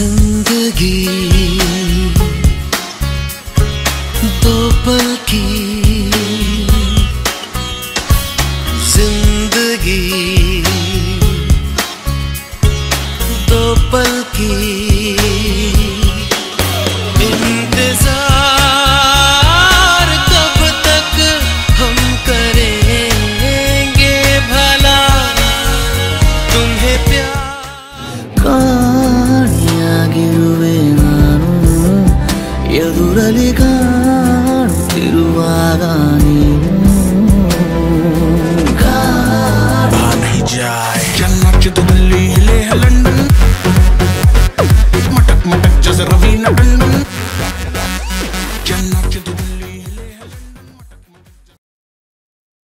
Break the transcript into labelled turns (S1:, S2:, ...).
S1: ज़िंदगी। दो पल की ज़िंदगी। दो पल की കുരലികാണു തിരുവാറാണി
S2: ചന്നാക്ഷത്തുമല്ലി ഹിലേ ലണ്ടൻ മടക് മടക് ജസ രവീന ടണ്ടൻ ചന്നാക്ഷത്തു